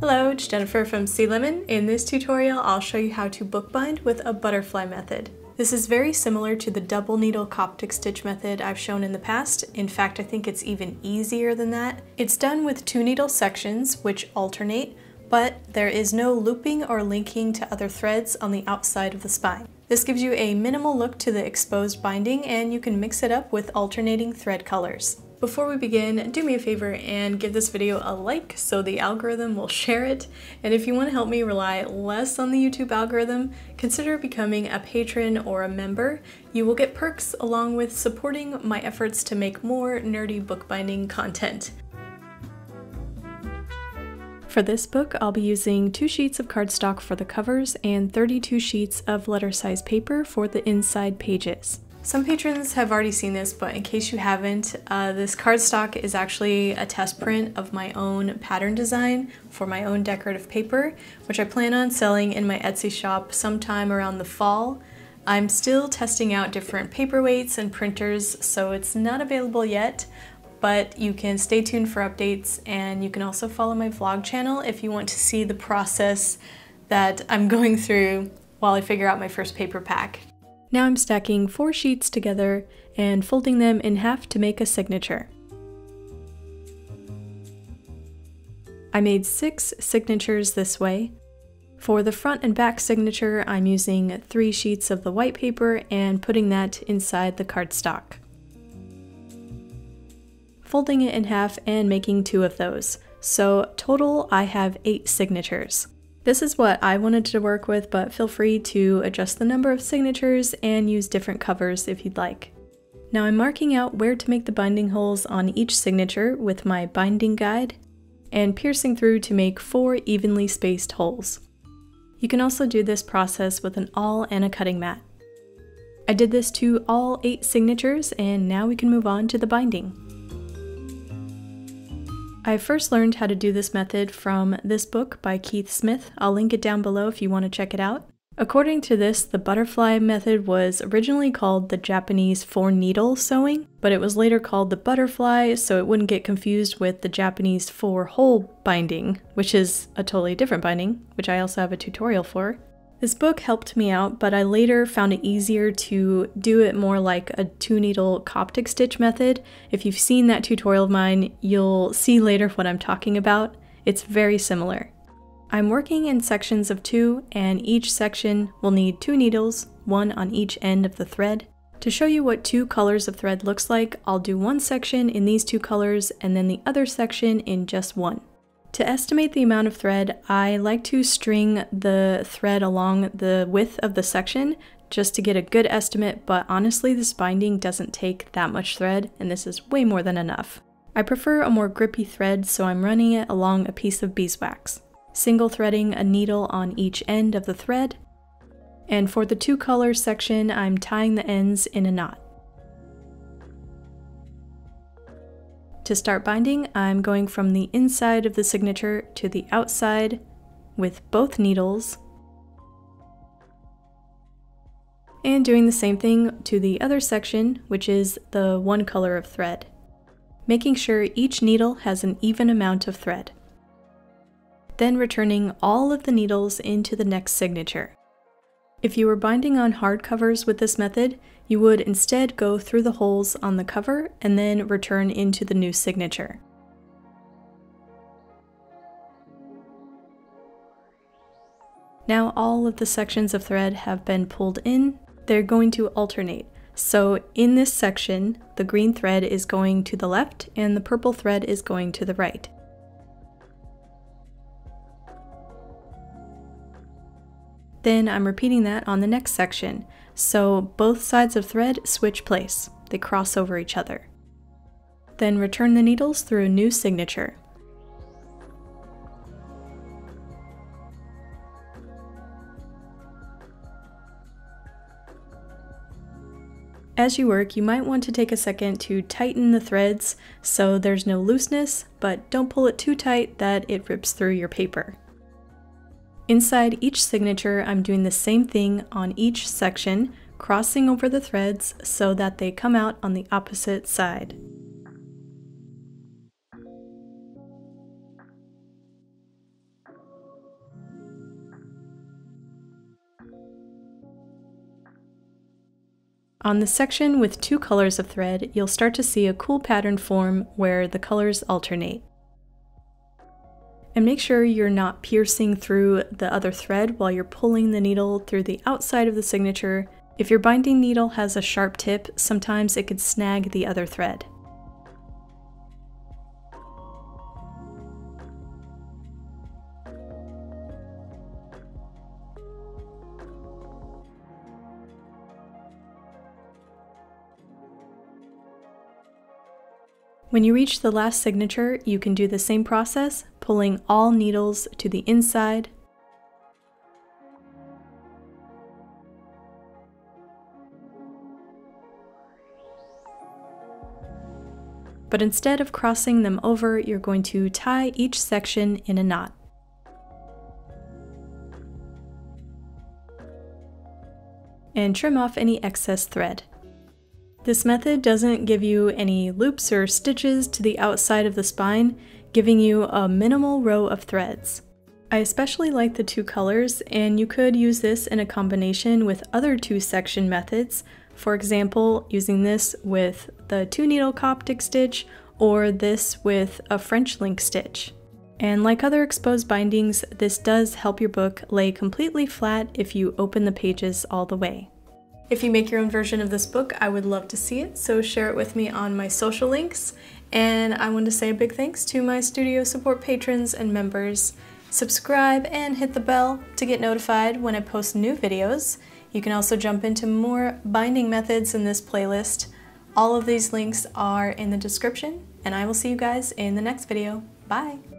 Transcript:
Hello, it's Jennifer from Sea Lemon. In this tutorial, I'll show you how to bookbind with a butterfly method. This is very similar to the double needle Coptic stitch method I've shown in the past. In fact, I think it's even easier than that. It's done with two needle sections, which alternate, but there is no looping or linking to other threads on the outside of the spine. This gives you a minimal look to the exposed binding and you can mix it up with alternating thread colors. Before we begin, do me a favor and give this video a like so the algorithm will share it. And if you want to help me rely less on the YouTube algorithm, consider becoming a patron or a member. You will get perks along with supporting my efforts to make more nerdy bookbinding content. For this book, I'll be using two sheets of cardstock for the covers and 32 sheets of letter size paper for the inside pages. Some patrons have already seen this, but in case you haven't, uh, this cardstock is actually a test print of my own pattern design for my own decorative paper, which I plan on selling in my Etsy shop sometime around the fall. I'm still testing out different paperweights and printers, so it's not available yet, but you can stay tuned for updates and you can also follow my vlog channel if you want to see the process that I'm going through while I figure out my first paper pack. Now I'm stacking four sheets together and folding them in half to make a signature. I made six signatures this way. For the front and back signature, I'm using three sheets of the white paper and putting that inside the cardstock. Folding it in half and making two of those. So total I have eight signatures. This is what I wanted to work with, but feel free to adjust the number of signatures and use different covers if you'd like. Now I'm marking out where to make the binding holes on each signature with my binding guide, and piercing through to make four evenly spaced holes. You can also do this process with an awl and a cutting mat. I did this to all eight signatures, and now we can move on to the binding. I first learned how to do this method from this book by Keith Smith. I'll link it down below if you want to check it out. According to this, the butterfly method was originally called the Japanese four needle sewing, but it was later called the butterfly so it wouldn't get confused with the Japanese four hole binding, which is a totally different binding, which I also have a tutorial for. This book helped me out, but I later found it easier to do it more like a two needle Coptic stitch method. If you've seen that tutorial of mine, you'll see later what I'm talking about. It's very similar. I'm working in sections of two, and each section will need two needles, one on each end of the thread. To show you what two colors of thread looks like, I'll do one section in these two colors and then the other section in just one. To estimate the amount of thread, I like to string the thread along the width of the section just to get a good estimate, but honestly this binding doesn't take that much thread and this is way more than enough. I prefer a more grippy thread so I'm running it along a piece of beeswax, single threading a needle on each end of the thread, and for the two color section I'm tying the ends in a knot. To start binding, I'm going from the inside of the signature to the outside with both needles and doing the same thing to the other section, which is the one color of thread, making sure each needle has an even amount of thread. Then returning all of the needles into the next signature. If you were binding on hardcovers with this method, you would instead go through the holes on the cover and then return into the new signature. Now all of the sections of thread have been pulled in, they're going to alternate. So in this section, the green thread is going to the left and the purple thread is going to the right. Then I'm repeating that on the next section, so both sides of thread switch place, they cross over each other. Then return the needles through a new signature. As you work, you might want to take a second to tighten the threads so there's no looseness, but don't pull it too tight that it rips through your paper. Inside each signature, I'm doing the same thing on each section, crossing over the threads so that they come out on the opposite side. On the section with two colors of thread, you'll start to see a cool pattern form where the colors alternate. And make sure you're not piercing through the other thread while you're pulling the needle through the outside of the signature. If your binding needle has a sharp tip, sometimes it could snag the other thread. When you reach the last signature, you can do the same process, pulling all needles to the inside. But instead of crossing them over, you're going to tie each section in a knot. And trim off any excess thread. This method doesn't give you any loops or stitches to the outside of the spine, giving you a minimal row of threads. I especially like the two colors, and you could use this in a combination with other two section methods, for example, using this with the two needle Coptic stitch or this with a French link stitch. And like other exposed bindings, this does help your book lay completely flat if you open the pages all the way. If you make your own version of this book, I would love to see it, so share it with me on my social links. And I want to say a big thanks to my studio support patrons and members. Subscribe and hit the bell to get notified when I post new videos. You can also jump into more binding methods in this playlist. All of these links are in the description, and I will see you guys in the next video. Bye!